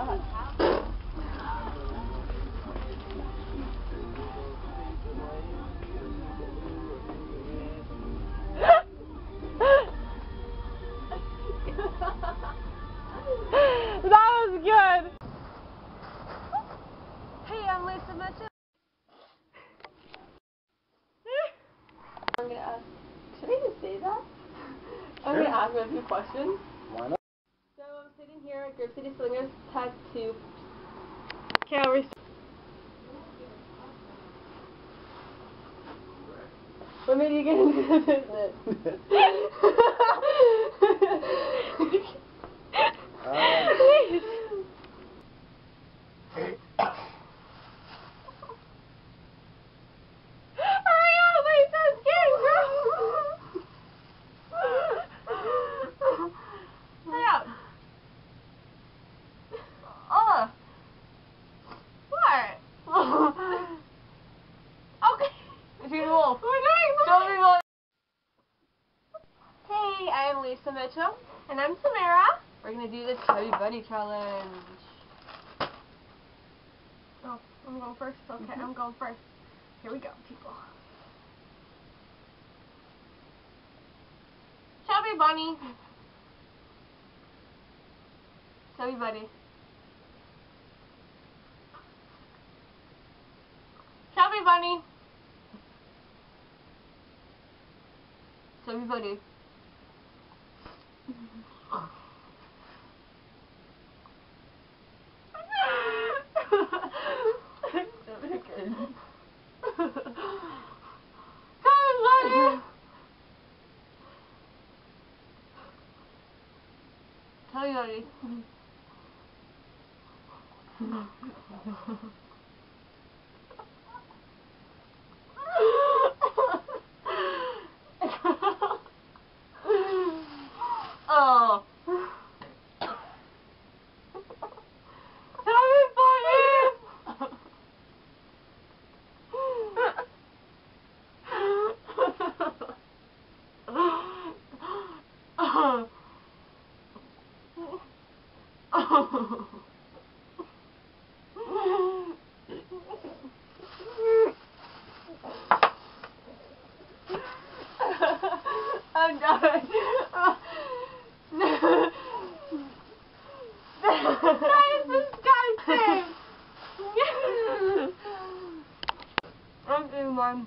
that was good. Hey, I'm Leesa Mitchem. Gonna ask. Should I even say that? I'm gonna ask a few questions. Why not? At Grove City Slingers Tattoo. Calvary. What made you get into the business? Hey, I'm Leesa Mitchem. And I'm Samara. We're gonna do the Chubby Buddy Challenge. Oh, I'm going first? Okay, mm-hmm. I'm going first. Here we go, people. Chubby Bunny. Chubby Buddy. Chubby Bunny. Chubby Buddy. Chubby Buddy. Chubby Buddy. oh. Chubby Buddy. I'm that is disgusting. I'm doing one.